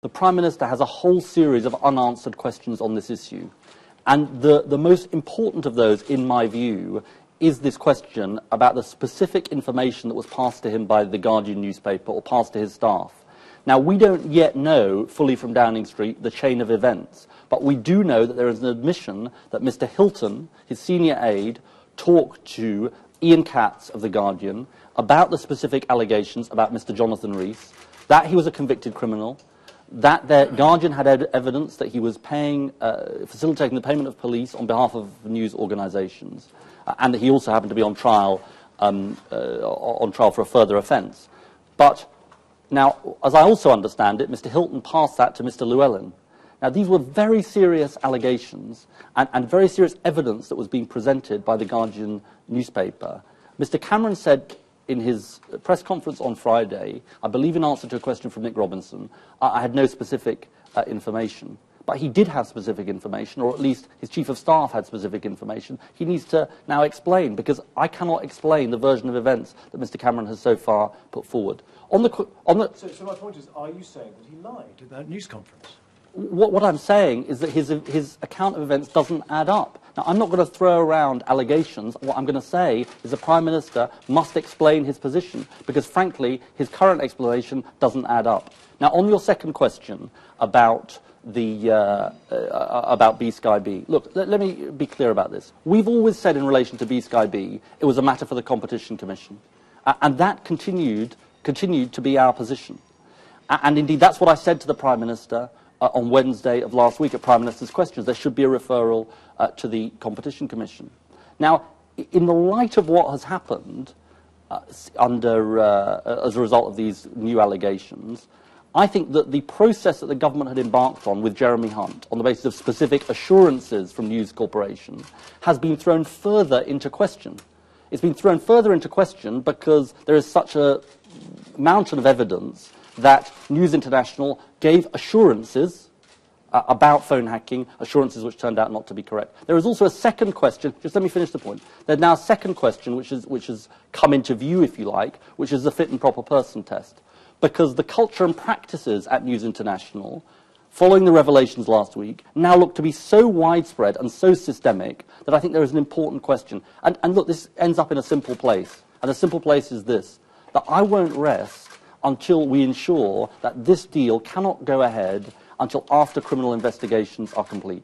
The Prime Minister has a whole series of unanswered questions on this issue. And the, the most important of those, in my view, is this question about the specific information that was passed to him by the Guardian newspaper or passed to his staff. Now, we don't yet know fully from Downing Street the chain of events, but we do know that there is an admission that Mr. Hilton, his senior aide, talked to Ian Katz of The Guardian about the specific allegations about Mr. Jonathan Rees, that he was a convicted criminal, that the Guardian had evidence that he was paying, uh, facilitating the payment of police on behalf of news organisations, uh, and that he also happened to be on trial, um, uh, on trial for a further offence. But now, as I also understand it, Mr. Hilton passed that to Mr. Llewellyn. Now, these were very serious allegations and, and very serious evidence that was being presented by the Guardian newspaper. Mr. Cameron said in his press conference on Friday, I believe in answer to a question from Nick Robinson, I, I had no specific uh, information. But he did have specific information, or at least his chief of staff had specific information. He needs to now explain, because I cannot explain the version of events that Mr. Cameron has so far put forward. On the, on the so, so my point is, are you saying that he lied at that news conference? What, what I'm saying is that his, his account of events doesn't add up. Now, I'm not going to throw around allegations. What I'm going to say is the Prime Minister must explain his position, because frankly, his current explanation doesn't add up. Now, on your second question about the, uh, uh, about BSkyB. Look, let, let, me be clear about this. We've always said in relation to BSkyB, it was a matter for the Competition Commission. Uh, and that continued, continued to be our position. and indeed, that's what I said to the Prime Minister uh, on Wednesday of last week at Prime Minister's questions. There should be a referral uh, to the Competition Commission. Now, in the light of what has happened uh, under, uh, as a result of these new allegations, I think that the process that the government had embarked on with Jeremy Hunt, on the basis of specific assurances from News Corporation, has been thrown further into question. It's been thrown further into question because there is such a mountain of evidence that News International gave assurances uh, about phone hacking, assurances which turned out not to be correct. There is also a second question, just let me finish the point. There's now a second question which, is, which has come into view, if you like, which is the fit and proper person test. Because the culture and practices at News International, following the revelations last week, now look to be so widespread and so systemic that I think there is an important question. And, and look, this ends up in a simple place. And the simple place is this, that I won't rest until we ensure that this deal cannot go ahead until after criminal investigations are complete.